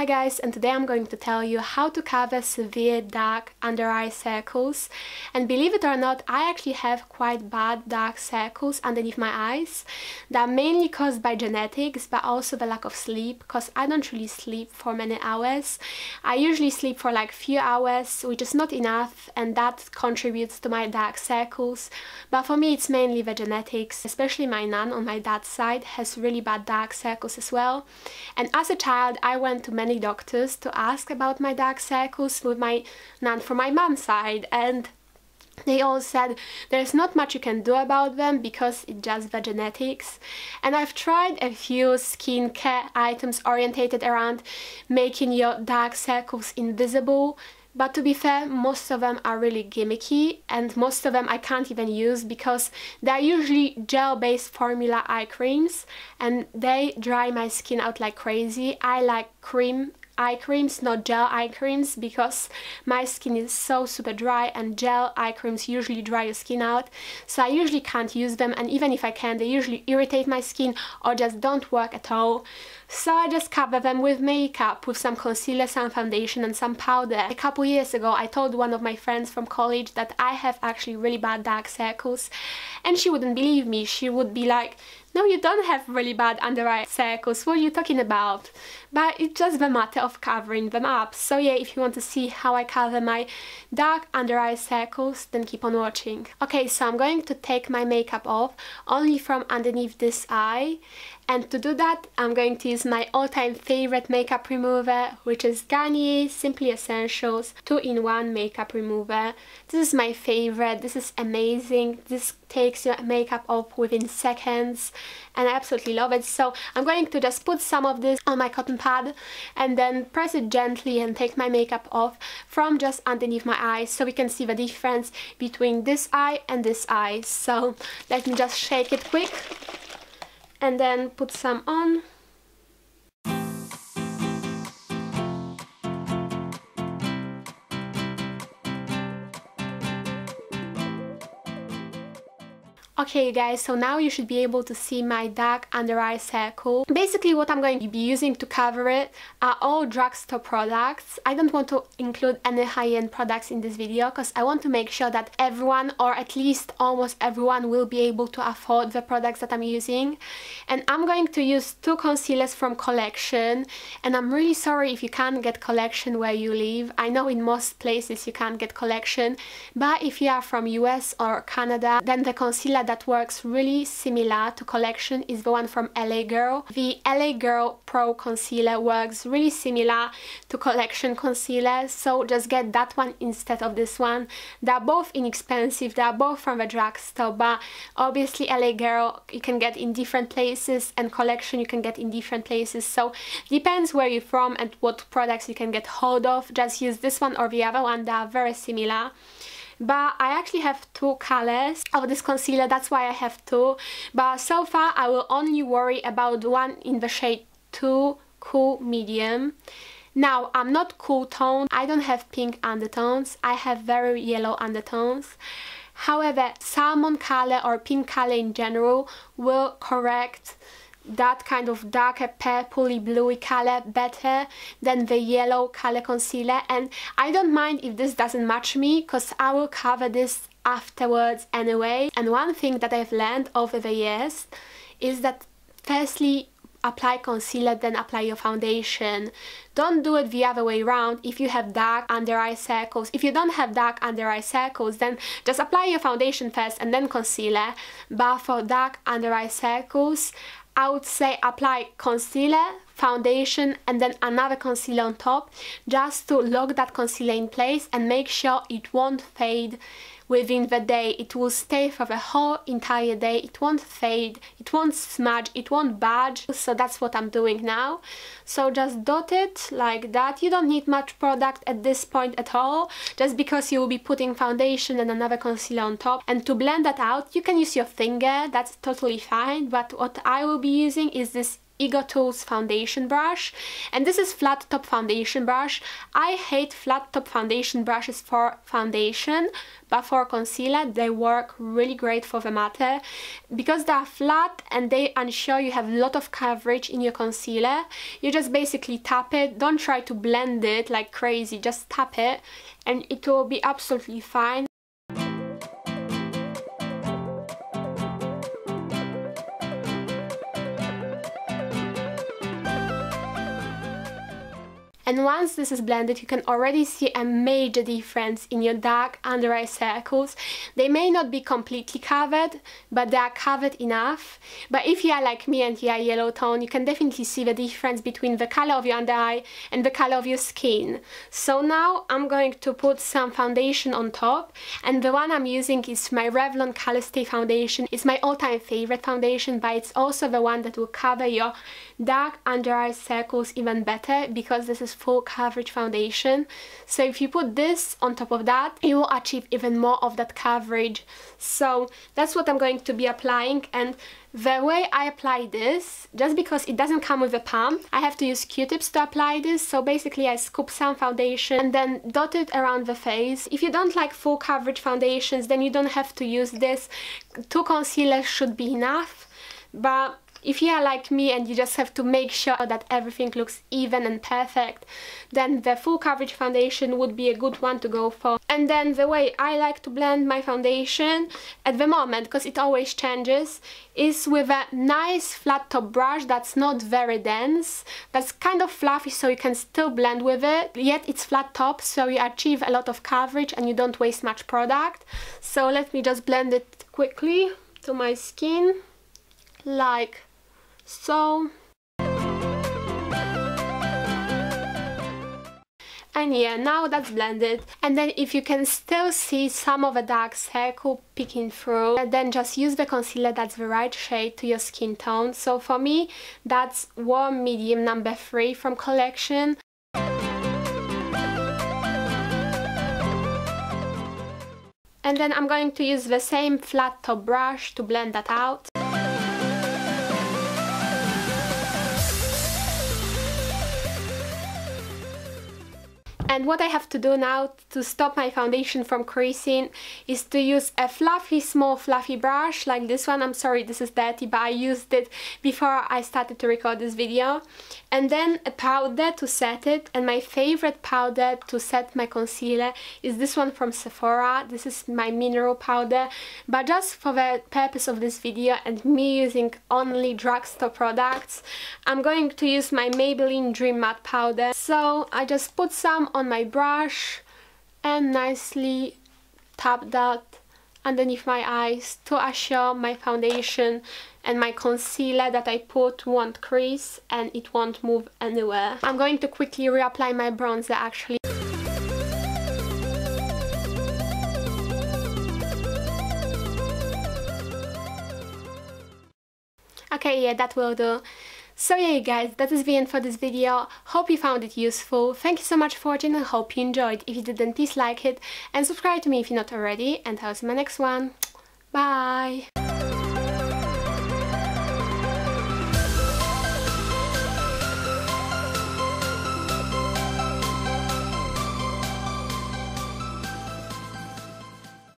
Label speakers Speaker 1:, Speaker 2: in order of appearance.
Speaker 1: Hi guys and today I'm going to tell you how to cover severe dark under eye circles. And believe it or not I actually have quite bad dark circles underneath my eyes. That are mainly caused by genetics but also the lack of sleep because I don't really sleep for many hours. I usually sleep for like few hours which is not enough and that contributes to my dark circles. But for me it's mainly the genetics especially my nan on my dad's side has really bad dark circles as well. And as a child I went to many doctors to ask about my dark circles with my nan from my mom's side and they all said there's not much you can do about them because it's just the genetics. And I've tried a few skincare items orientated around making your dark circles invisible but to be fair, most of them are really gimmicky and most of them I can't even use because they're usually gel-based formula eye creams and they dry my skin out like crazy. I like cream eye creams, not gel eye creams, because my skin is so super dry and gel eye creams usually dry your skin out. So I usually can't use them and even if I can, they usually irritate my skin or just don't work at all. So I just cover them with makeup, with some concealer, some foundation and some powder. A couple years ago I told one of my friends from college that I have actually really bad dark circles and she wouldn't believe me. She would be like, no, you don't have really bad under eye circles, what are you talking about? But it's just a matter of covering them up. So yeah, if you want to see how I cover my dark under eye circles, then keep on watching. Okay, so I'm going to take my makeup off only from underneath this eye and to do that, I'm going to use my all-time favorite makeup remover, which is Garnier Simply Essentials 2-in-1 makeup remover. This is my favorite. This is amazing. This takes your makeup off within seconds and I absolutely love it. So I'm going to just put some of this on my cotton pad and then press it gently and take my makeup off from just underneath my eyes so we can see the difference between this eye and this eye. So let me just shake it quick and then put some on Okay guys, so now you should be able to see my dark under eye circle. Basically what I'm going to be using to cover it are all drugstore products. I don't want to include any high-end products in this video because I want to make sure that everyone or at least almost everyone will be able to afford the products that I'm using. And I'm going to use two concealers from Collection and I'm really sorry if you can't get Collection where you live. I know in most places you can't get Collection but if you are from US or Canada then the concealer that works really similar to collection is the one from LA Girl. The LA Girl Pro Concealer works really similar to collection concealer so just get that one instead of this one. They're both inexpensive, they're both from the drugstore but obviously LA Girl you can get in different places and collection you can get in different places so depends where you're from and what products you can get hold of. Just use this one or the other one, they are very similar but I actually have two colors of this concealer that's why I have two. But so far I will only worry about one in the shade 2 cool medium. Now I'm not cool tone. I don't have pink undertones. I have very yellow undertones. However salmon color or pink color in general will correct that kind of darker purpley bluey color better than the yellow color concealer. And I don't mind if this doesn't match me because I will cover this afterwards anyway. And one thing that I've learned over the years is that firstly apply concealer then apply your foundation. Don't do it the other way around. If you have dark under eye circles if you don't have dark under eye circles then just apply your foundation first and then concealer. But for dark under eye circles I would say apply concealer, foundation and then another concealer on top just to lock that concealer in place and make sure it won't fade within the day. It will stay for the whole entire day. It won't fade, it won't smudge, it won't budge. So that's what I'm doing now. So just dot it like that. You don't need much product at this point at all, just because you will be putting foundation and another concealer on top. And to blend that out, you can use your finger, that's totally fine. But what I will be using is this EcoTools foundation brush. And this is flat top foundation brush. I hate flat top foundation brushes for foundation but for concealer they work really great for the matter because they are flat and they ensure you have a lot of coverage in your concealer you just basically tap it. Don't try to blend it like crazy just tap it and it will be absolutely fine And once this is blended, you can already see a major difference in your dark under eye circles. They may not be completely covered, but they are covered enough. But if you are like me and you are yellow tone, you can definitely see the difference between the color of your under eye and the color of your skin. So now I'm going to put some foundation on top. And the one I'm using is my Revlon Colorstay foundation. It's my all-time favorite foundation, but it's also the one that will cover your dark under eye circles even better because this is full coverage foundation so if you put this on top of that you will achieve even more of that coverage so that's what I'm going to be applying and the way I apply this, just because it doesn't come with a pump, I have to use q-tips to apply this. So basically I scoop some foundation and then dot it around the face. If you don't like full coverage foundations, then you don't have to use this. Two concealers should be enough. But if you are like me and you just have to make sure that everything looks even and perfect, then the full coverage foundation would be a good one to go for. And then the way I like to blend my foundation at the moment, because it always changes, is with a nice flat top brush that's not very dense, that's kind of fluffy so you can still blend with it, yet it's flat top so you achieve a lot of coverage and you don't waste much product. So let me just blend it quickly to my skin, like so and yeah now that's blended. And then if you can still see some of a dark circle peeking through then just use the concealer that's the right shade to your skin tone. So for me that's warm medium number three from collection. And then I'm going to use the same flat top brush to blend that out And what I have to do now to stop my foundation from creasing is to use a fluffy, small fluffy brush like this one. I'm sorry this is dirty but I used it before I started to record this video. And then a powder to set it and my favorite powder to set my concealer is this one from Sephora. This is my mineral powder but just for the purpose of this video and me using only drugstore products I'm going to use my Maybelline Dream Matte powder. So I just put some on on my brush and nicely tap that underneath my eyes to assure my foundation and my concealer that I put won't crease and it won't move anywhere. I'm going to quickly reapply my bronzer actually. Okay, yeah, that will do. So yeah you guys, that is the end for this video. Hope you found it useful. Thank you so much for watching and hope you enjoyed. If you didn't, please like it and subscribe to me if you're not already. And I'll see you in my next one. Bye!